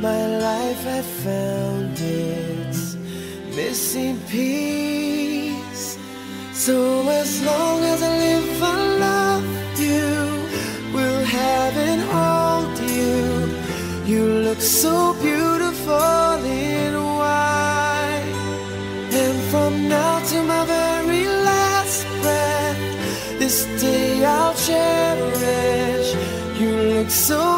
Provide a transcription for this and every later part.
my life I found its missing piece. So as long as I live, I love you. Will heaven hold you? You look so beautiful in white. And from now to my very last breath, this day I'll cherish. You look so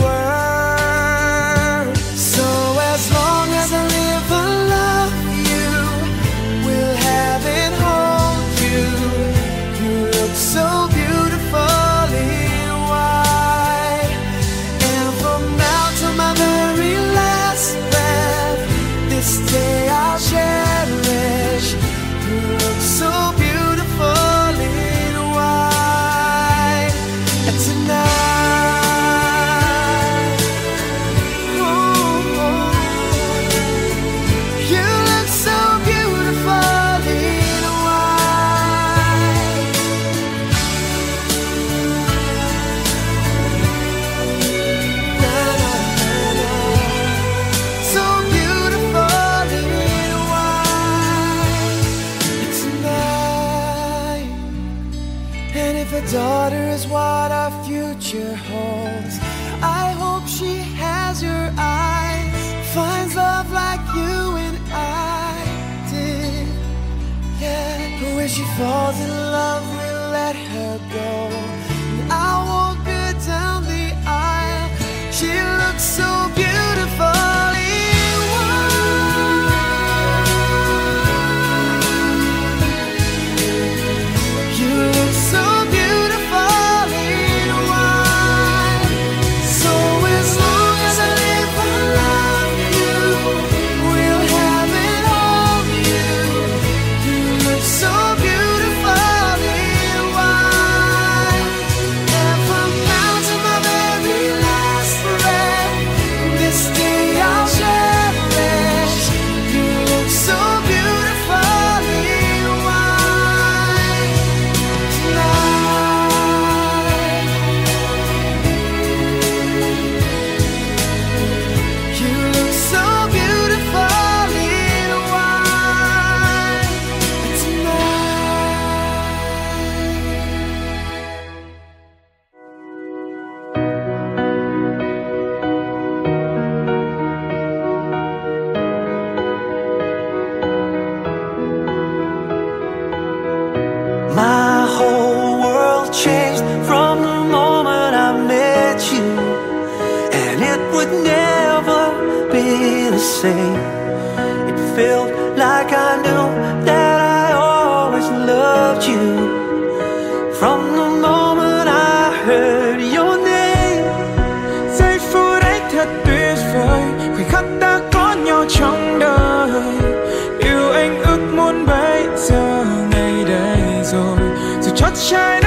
a daughter is what our future holds. I hope she has your eyes, finds love like you and I did. Yeah, but when she falls in love, we'll let her go. And I'll walk her down the aisle. She looks so beautiful. Shine.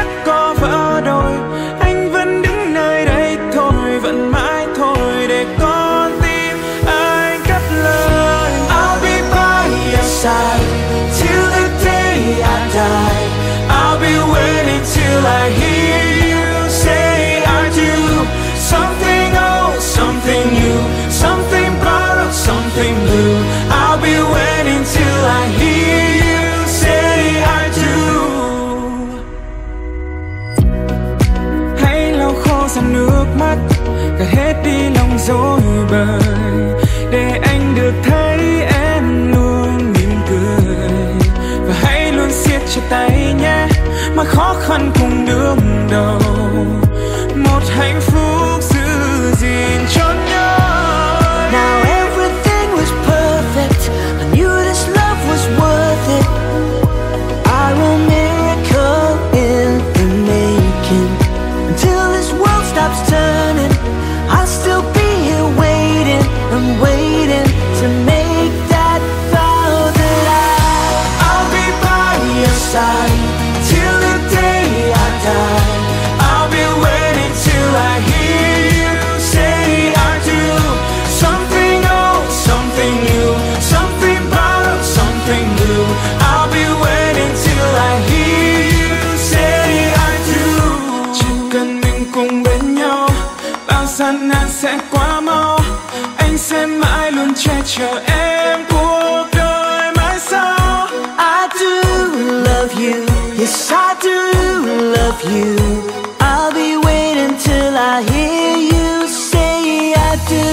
do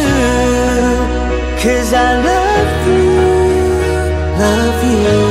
Cause I love you, love you.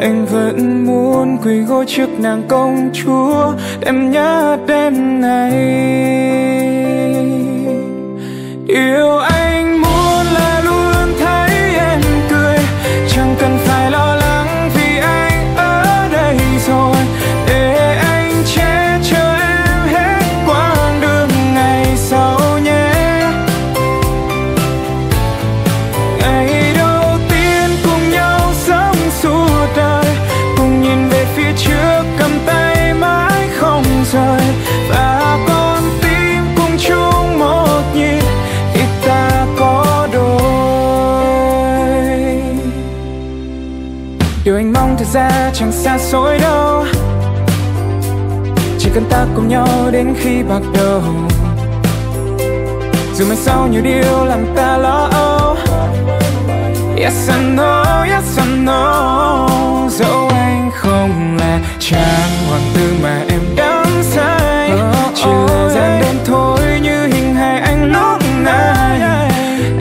anh vẫn muốn quỳ gối trước nàng công chúa em nhớ đêm này. Yêu anh phía trước cầm tay mãi không rời và con tim cùng chung một nhịp thì ta có đôi. Điều anh mong thật ra chẳng xa xôi đâu chỉ cần ta cùng nhau đến khi bạc đầu. Dù mai sau nhiều điều làm ta lo âu Yes I know, yes I know. Dẫu không là chàng hoàng tử mà em đang say, chỉ là gian đêm thôi như hình hài anh lúc này.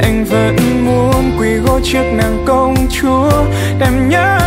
Anh vẫn muốn quỳ gối trước nàng công chúa đẹp nhất.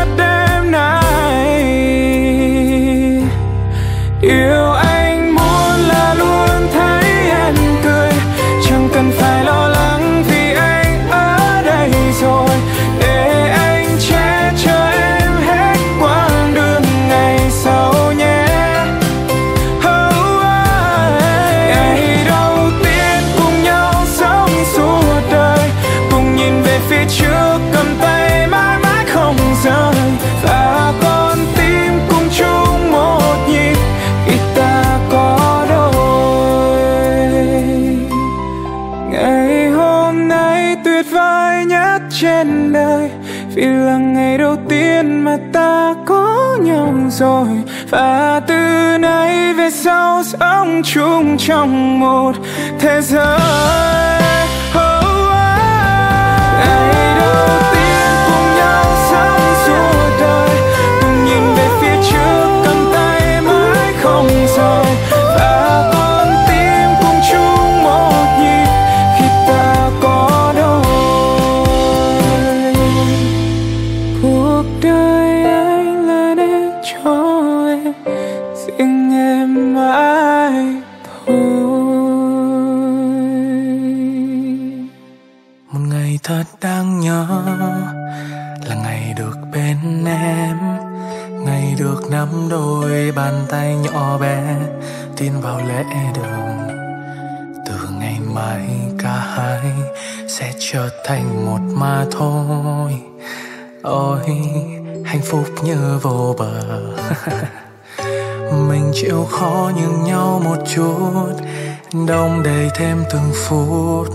Từng phút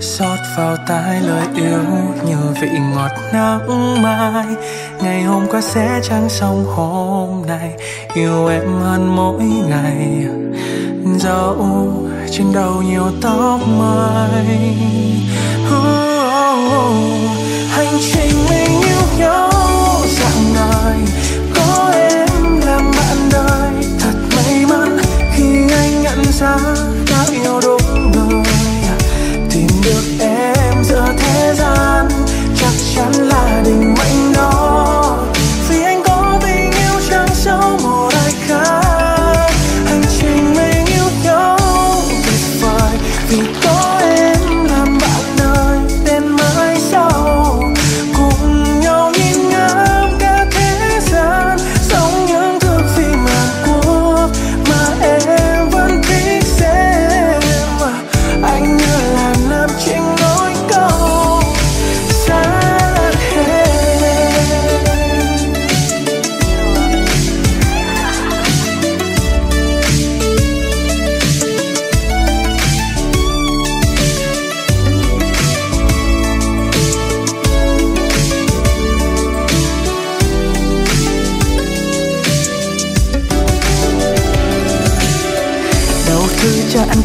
xót vào tai lời yêu như vị ngọt nắng mai. Ngày hôm qua sẽ chẳng xong hôm nay, yêu em hơn mỗi ngày. Dẫu trên đầu nhiều tóc mai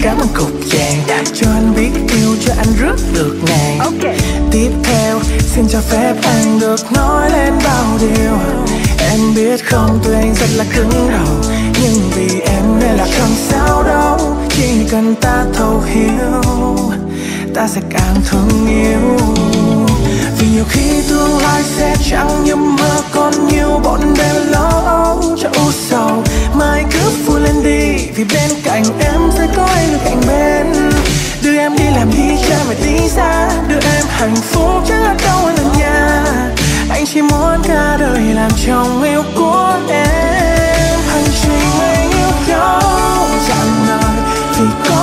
cảm ơn cục vàng cho anh biết yêu cho anh rất được ngàn tiếp theo xin cho phép anh được nói lên bao điều. Em biết không tuy anh rất là cứng đầu nhưng vì em nên là không sao đâu. Chỉ cần ta thấu hiểu ta sẽ càng thương yêu vì nhiều khi tương lai sẽ chẳng như mơ, còn nhiều bọn đêm lo âu cho u sầu. Mai cứ vui lên đi, vì bên cạnh em sẽ có anh được cạnh bên. Đưa em đi làm đi, cha phải đi xa. Đưa em hạnh phúc chắc là đâu là nhà. Anh chỉ muốn cả đời làm chồng yêu của em. Hành trình anh yêu nhau, chẳng lời vì có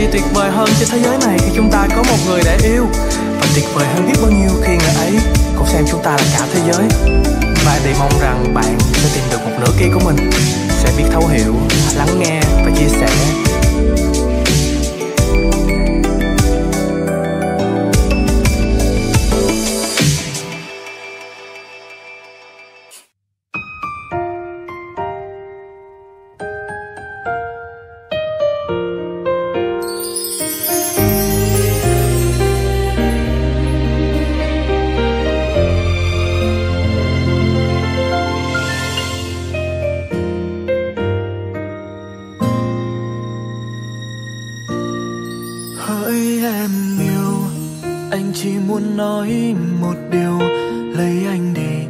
gì tuyệt vời hơn trên thế giới này khi chúng ta có một người để yêu. Và tuyệt vời hơn biết bao nhiêu khi người ấy cũng xem chúng ta là cả thế giới. Và để mong rằng bạn sẽ tìm được một nửa kia của mình Sẽ biết thấu hiểu, lắng nghe và chia sẻ. một điều, lấy anh đi,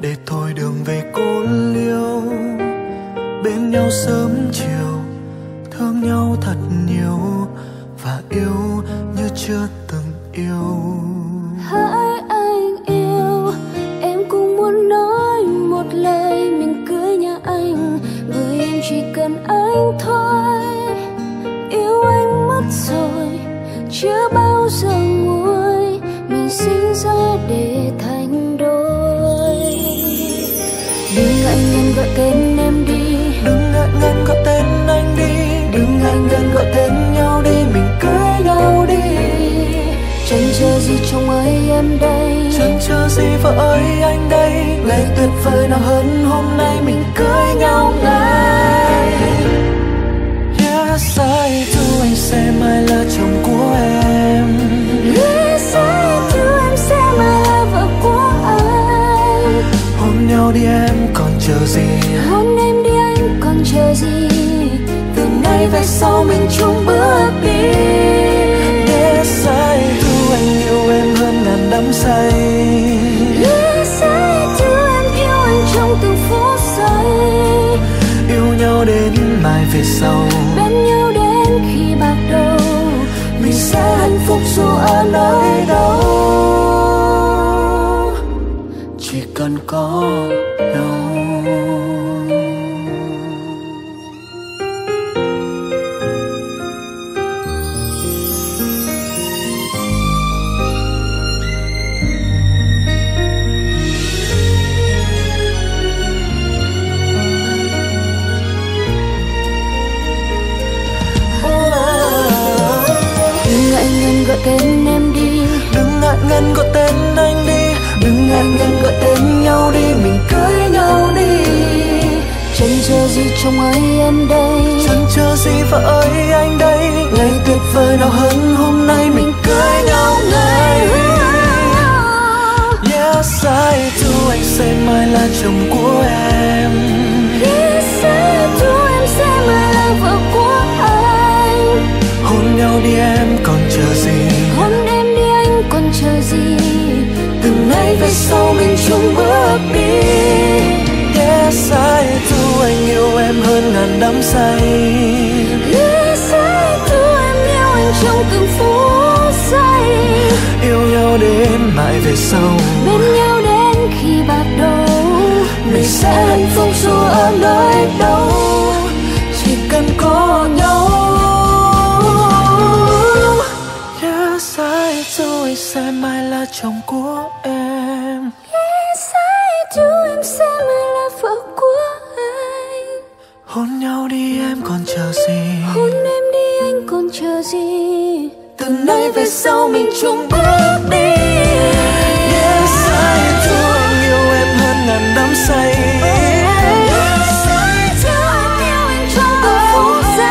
để thôi đường về cô liêu. Bên nhau sớm chiều, thương nhau thật nhiều và yêu như chưa tên nhau đi mình cưới nhau đi. Chẳng chờ gì chồng ơi em đây. Chẳng chờ gì vợ ơi anh đây. Ngày tuyệt vời nào hơn hôm nay mình cưới nhau ngay. Yes I do anh sẽ mãi là chồng của em. Yes I do em sẽ mãi là vợ của anh. Hôn nhau đi em còn chờ gì? Hôn em đi anh còn chờ gì sau mình chung bước tên em đi. Đừng ngại ngần gọi tên anh đi. Đừng ngại ngần gọi tên nhau đi. Mình cưới nhau đi. Chẳng chờ gì chồng ơi em đây. Chẳng chờ gì vợ ơi anh đây. Ngày tuyệt vời nào hơn hôm nay. Mình cưới nhau ngay. Yes I do. Anh sẽ mãi là chồng của em. Yes I do. Em sẽ mãi là vợ của anh. Hôn nhau đi em còn chờ gì về sau mình chung bước đi. Yes I do anh yêu em hơn ngàn đắm say. Yes I do em yêu anh trong từng phút giây. Yêu nhau đến mãi về sau. Bên nhau đến khi bạc đầu. Mình sẽ hạnh phúc dù ở nơi đâu sau mình chung bước đi. Yes sai do anh yêu em hơn ngàn đắm say. Yes I yêu anh trong phút giây.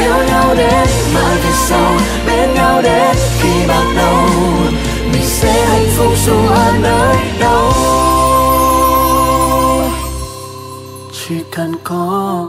Yêu nhau đến mãi về sau bên nhau đến khi bạc đầu. Mình sẽ hạnh phúc dù ở nơi đâu. Chỉ cần có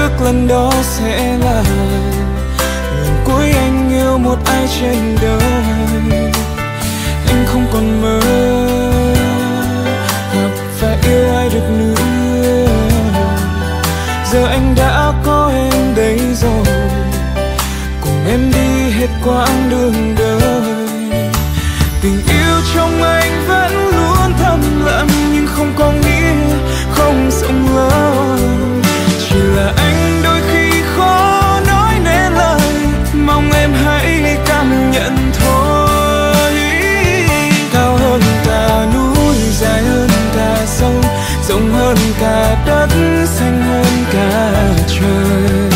Chẳng trước lần đó sẽ là lần cuối anh yêu một ai trên đời. Anh không còn mơ gặp và yêu ai được nữa. Giờ anh đã có em đây rồi, cùng em đi hết quãng đường đời. Tình yêu trong anh vẫn cả đất xanh hơn cả trời.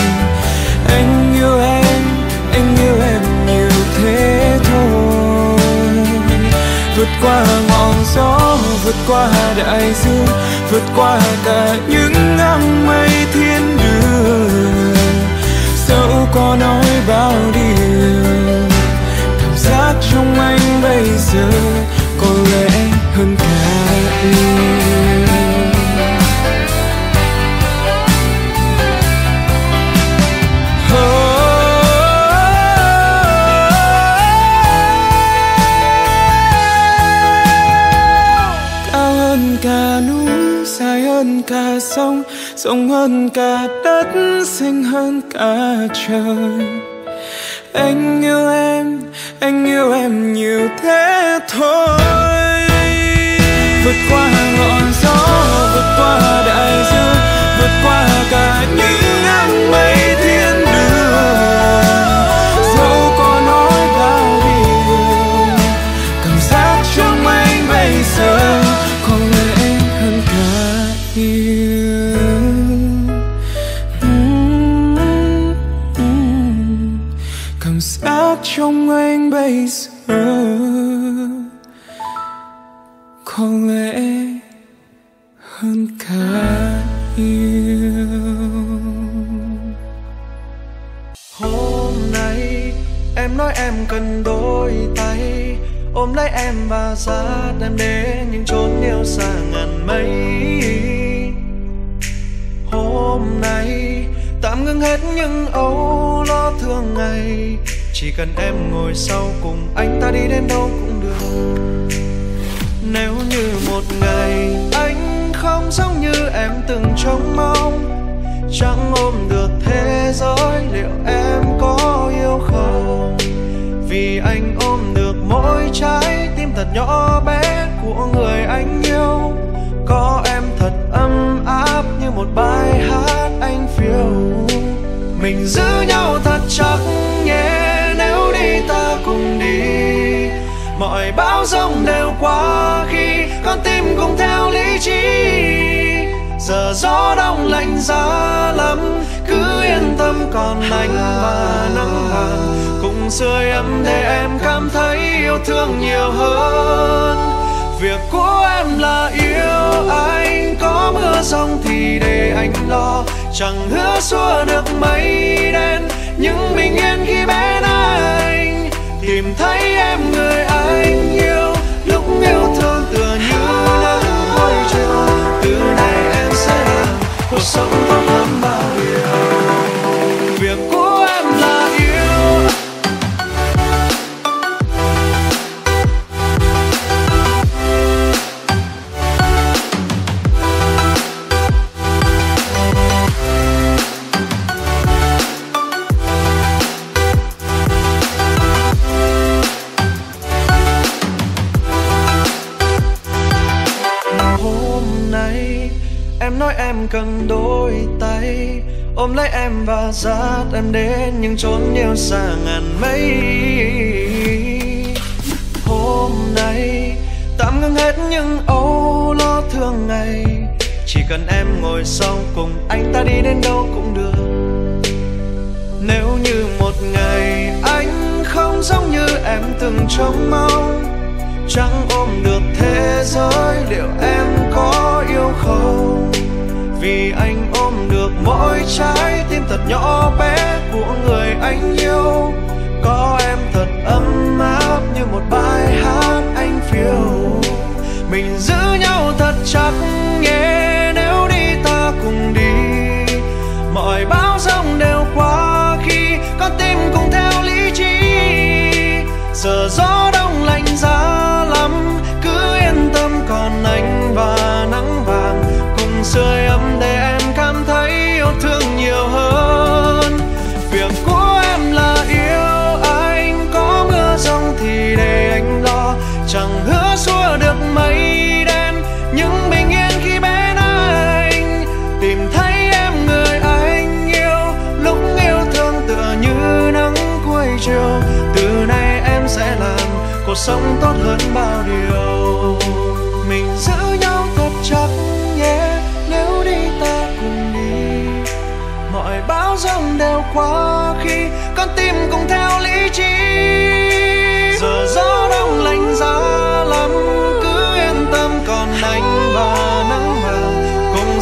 Anh yêu em, anh yêu em nhiều thế thôi. Vượt qua ngọn gió, vượt qua đại dương, vượt qua cả những ngang mây thiên đường. Dẫu có nói bao điều, cảm giác trong anh bây giờ có lẽ hơn cả yêu rộng hơn cả đất xanh hơn cả trời. Anh yêu em, anh yêu em nhiều thế thôi. Vượt qua ngọn gió, vượt qua đại dương, vượt qua cả những ngồi sau cùng anh ta đi đến đâu cũng được. Nếu như một ngày anh không giống như em từng trông mong, Chẳng ôm được thế giới liệu em có yêu không? Vì anh ôm được mỗi trái tim thật nhỏ bé của người anh yêu. Có em thật ấm áp như một bài hát anh phiêu. Mình giữ nhau thật chắc sống đều quá khi con tim cùng theo lý trí. Giờ gió đông lạnh giá lắm, cứ yên tâm còn anh và nắng vàng cùng sưởi ấm để em cảm thấy yêu thương nhiều hơn. Việc của em là yêu anh, có mưa rông thì để anh lo. Chẳng hứa xua được mây đen, nhưng bình yên khi bên anh. Tìm thấy em người anh cuộc dắt em đến những chốn nhiều xa ngàn mây. Hôm nay tạm ngưng hết những âu lo thường ngày. Chỉ cần em ngồi sau cùng anh ta đi đến đâu cũng được. Nếu như một ngày anh không giống như em từng trông mong, chẳng ôm được thế giới liệu em có yêu không? Vì anh ôm được mỗi trái tim thật nhỏ bé của người anh yêu. Có em thật ấm áp.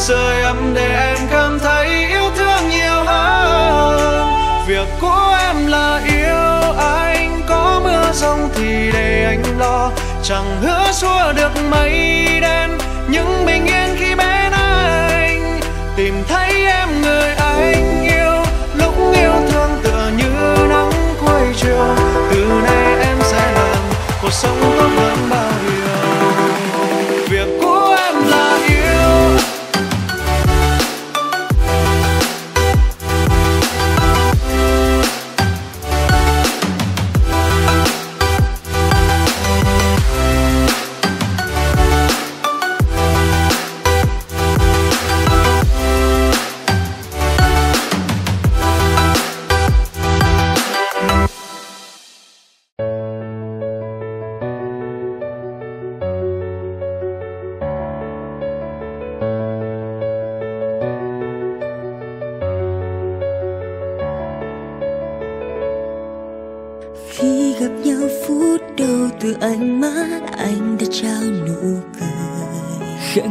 Sưởi ấm để em cảm thấy yêu thương nhiều hơn. Việc của em là yêu anh, có mưa rông thì để anh lo. Chẳng hứa xua được mây đen nhưng bình yên khi bên anh. Tìm thấy em người anh yêu, lúc yêu thương tựa như nắng cuối chiều. Từ nay em sẽ làm cuộc sống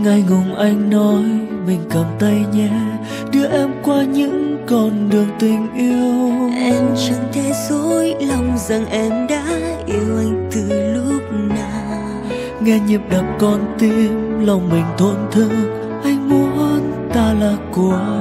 ngại ngùng anh nói mình cầm tay nhé đưa em qua những con đường tình yêu. Em chẳng thể dối lòng rằng em đã yêu anh từ lúc nào. Nghe nhịp đập con tim lòng mình thổn thức anh muốn ta là của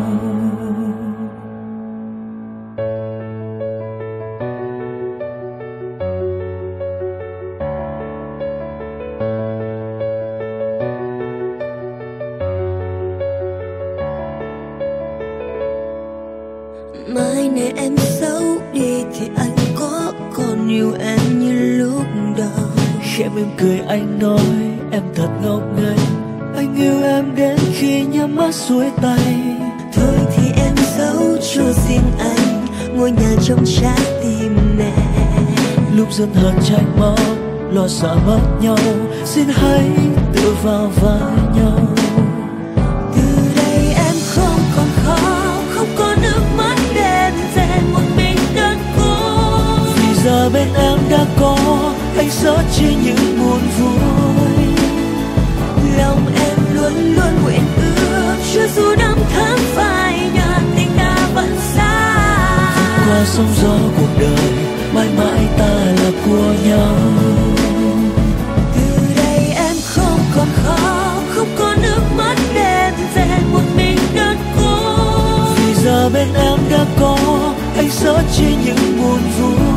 đã có, anh sớt chia những buồn vui. Lòng em luôn luôn nguyện ước, cho dù năm tháng phai nhạt tình ta vẫn xa. Qua sóng gió cuộc đời, mãi mãi ta là của nhau. Từ đây em không còn khóc không có nước mắt đêm về một mình đơn côi. Vì giờ bên em đã có, anh sớt chia những buồn vui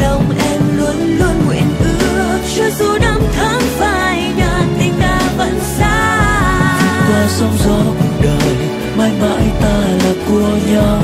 lòng em luôn luôn nguyện ước. Cho dù năm tháng phai nhòa tình ta vẫn xa. Qua sóng gió cuộc đời, mãi mãi ta là của nhau.